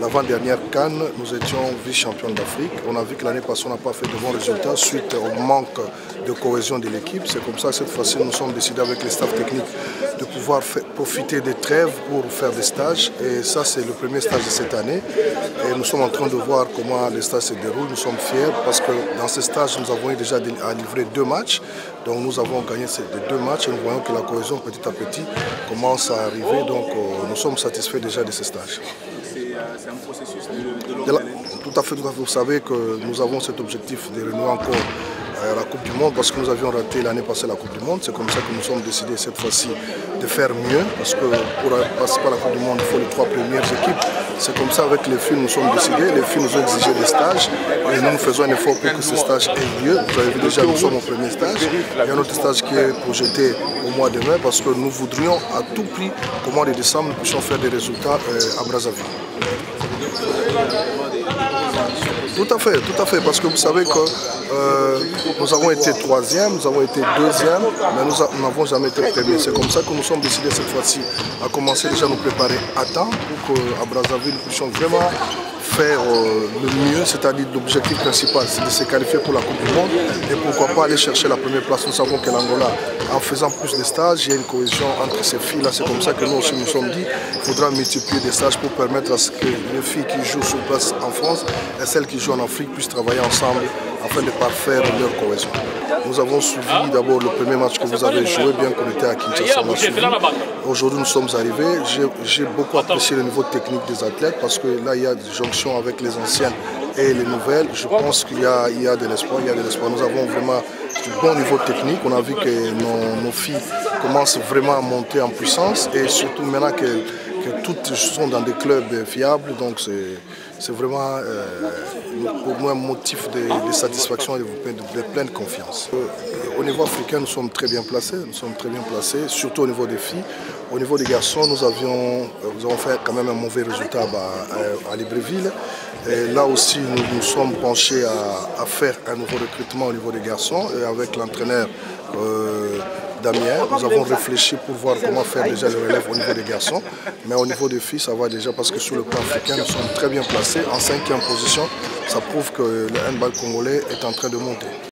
l'avant-dernière Cannes, nous étions vice-champions d'Afrique. On a vu que l'année passée, on n'a pas fait de bons résultats suite au manque de cohésion de l'équipe. C'est comme ça cette fois-ci, nous sommes décidés avec les staffs techniques de pouvoir profiter des trêves pour faire des stages. Et ça, c'est le premier stage de cette année. Et nous sommes en train de voir comment les stages se déroulent. Nous sommes fiers parce que dans ces stages, nous avons déjà à livrer deux matchs. Donc nous avons gagné ces deux matchs et nous voyons que la cohésion petit à petit commence à arriver. Donc euh, nous sommes satisfaits déjà de ces stages. C'est un processus de, de, Tout à fait, tout à fait. Vous savez que nous avons cet objectif de renouer encore la Coupe du Monde parce que nous avions raté l'année passée la Coupe du Monde. C'est comme ça que nous sommes décidés cette fois-ci de faire mieux parce que pour passer par la Coupe du Monde, il faut les trois premières équipes. C'est comme ça avec les filles nous sommes décidés. Les filles nous ont exigé des stages et nous, nous faisons un effort pour que ce stage ait lieu. Vous avez vu déjà, nous sommes au premier stage. Il y a un autre stage qui est projeté au mois de mai parce que nous voudrions à tout prix qu'au mois de décembre, nous puissions faire des résultats à Brazzaville. Tout à fait, tout à fait, parce que vous savez que euh, nous avons été troisième, nous avons été deuxième, mais nous n'avons jamais été premiers. C'est comme ça que nous sommes décidés cette fois-ci à commencer déjà à nous préparer à temps pour qu'à Brazzaville nous puissions vraiment euh, le mieux, c'est-à-dire l'objectif principal, c'est de se qualifier pour la Coupe du Monde et pourquoi pas aller chercher la première place. Nous savons que l'Angola, en faisant plus de stages, il y a une cohésion entre ces filles-là. C'est comme ça que nous aussi nous sommes dit qu'il faudra multiplier des stages pour permettre à ce que les filles qui jouent sur place en France et celles qui jouent en Afrique puissent travailler ensemble afin de parfaire leur cohésion. Nous avons suivi d'abord le premier match que vous avez joué, bien qu'on était à Kinshasa. Aujourd'hui, nous sommes arrivés. J'ai beaucoup apprécié le niveau technique des athlètes parce que là, il y a des jonctions avec les anciennes et les nouvelles. Je pense qu'il y, a de l'espoir. Il y a de l'espoir. Nous avons vraiment un bon niveau technique. On a vu que nos, nos filles commencent vraiment à monter en puissance et surtout maintenant que toutes sont dans des clubs fiables, donc c'est vraiment euh, pour moi un motif de, satisfaction et de, pleine confiance. Euh, au niveau africain, nous sommes très bien placés, nous sommes très bien placés, surtout au niveau des filles. Au niveau des garçons, nous avions, euh, nous avons fait quand même un mauvais résultat à, à Libreville. Et là aussi, nous nous sommes penchés à, faire un nouveau recrutement au niveau des garçons et avec l'entraîneur euh, Damien. Nous avons réfléchi pour voir comment faire déjà le relève au niveau des garçons. Mais au niveau des filles, ça va déjà parce que sur le plan africain, nous sommes très bien placés. En cinquième position, ça prouve que le handball congolais est en train de monter.